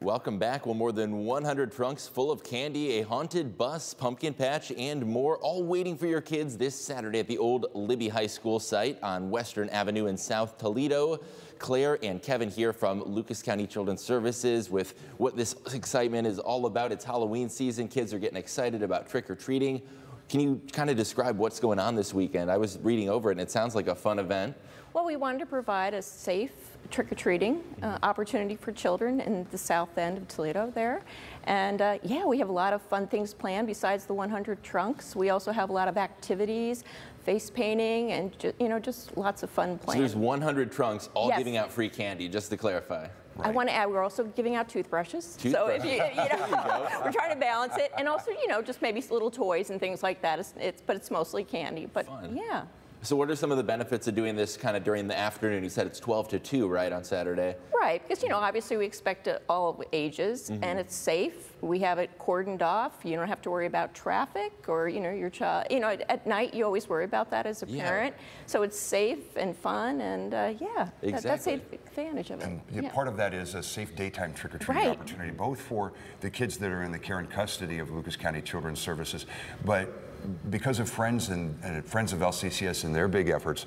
Welcome back. Well, more than 100 trunks full of candy, a haunted bus, pumpkin patch, and more, all waiting for your kids this Saturday at the old Libby High School site on Western Avenue in South Toledo. Claire and Kevin here from Lucas County Children's Services with what this excitement is all about. It's Halloween season. Kids are getting excited about trick-or-treating. Can you kind of describe what's going on this weekend? I was reading over it and it sounds like a fun event. Well, we wanted to provide a safe trick-or-treating uh, opportunity for children in the south end of Toledo there. And uh, yeah, we have a lot of fun things planned besides the 100 trunks. We also have a lot of activities, face painting, and you know, just lots of fun planned. So there's 100 trunks all yes. giving out free candy, just to clarify. Right. I want to add, we're also giving out toothbrushes. Toothbrush. So if you, you know, we're trying to balance it, and also, you know, just maybe little toys and things like that. It's, it's but it's mostly candy. But Fun. yeah. So what are some of the benefits of doing this kind of during the afternoon? You said it's 12 to 2, right, on Saturday? Right, because, you know, obviously we expect all ages, mm -hmm. and it's safe. We have it cordoned off. You don't have to worry about traffic or, you know, your child. You know, at night you always worry about that as a yeah. parent. So it's safe and fun, and uh, yeah, exactly. that, that's the advantage of it. And yeah. part of that is a safe daytime trick-or-treating right. opportunity, both for the kids that are in the care and custody of Lucas County Children's Services, but because of Friends and, and Friends of LCCS and their big efforts,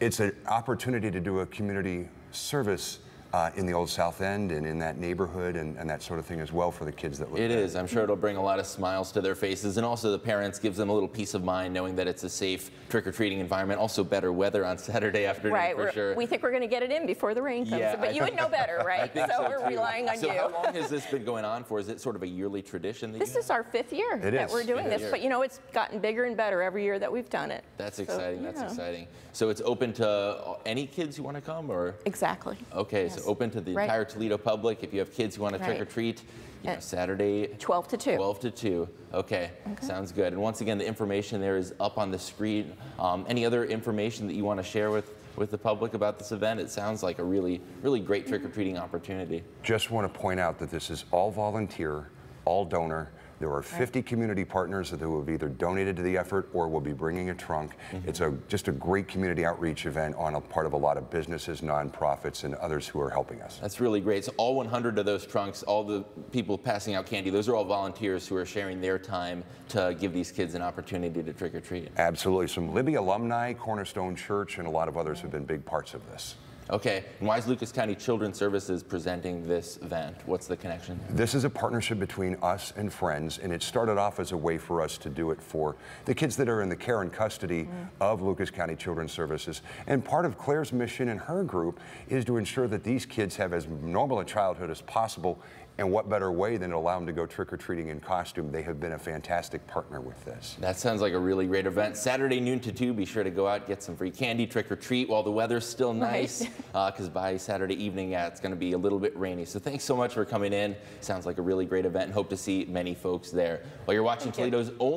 it's an opportunity to do a community service uh, in the old South End and in that neighborhood and, and, that sort of thing as well for the kids that live It there. is. I'm sure it'll bring a lot of smiles to their faces and also the parents gives them a little peace of mind knowing that it's a safe trick-or-treating environment. Also better weather on Saturday afternoon right, for sure. We think we're going to get it in before the rain comes. Yeah, but I you would know better, right? so, so, we're too. relying on so you. how long has this been going on for? Is it sort of a yearly tradition? this is our fifth year it that is. we're doing this. Year. But you know, it's gotten bigger and better every year that we've done it. That's so, exciting. Yeah. That's exciting. So it's open to any kids who want to come or? Exactly. Okay, yes. so open to the right. entire Toledo public. If you have kids who want to right. trick or treat, you know, Saturday 12 to 2. 12 to 2. Okay. okay, sounds good. And once again, the information there is up on the screen. Um, any other information that you want to share with with the public about this event? It sounds like a really, really great trick-or-treating opportunity. Just want to point out that this is all volunteer, all donor. There are 50 right. community partners that have either donated to the effort or will be bringing a trunk. Mm -hmm. It's a just a great community outreach event on a part of a lot of businesses, nonprofits, and others who are helping us. That's really great. So all 100 of those trunks, all the people passing out candy, those are all volunteers who are sharing their time to give these kids an opportunity to trick or treat. Absolutely. Some Libby alumni, Cornerstone Church, and a lot of others have been big parts of this. Okay, and why is Lucas County Children's Services presenting this event? What's the connection? This is a partnership between us and Friends, and it started off as a way for us to do it for the kids that are in the care and custody mm. of Lucas County Children's Services. And part of Claire's mission and her group is to ensure that these kids have as normal a childhood as possible and what better way than to allow them to go trick-or-treating in costume? They have been a fantastic partner with this. That sounds like a really great event. Saturday noon to 2, be sure to go out, get some free candy, trick-or-treat while the weather's still nice. Because right. uh, by Saturday evening, yeah, it's going to be a little bit rainy. So thanks so much for coming in. Sounds like a really great event and hope to see many folks there. While you're watching Thank Toledo's you. only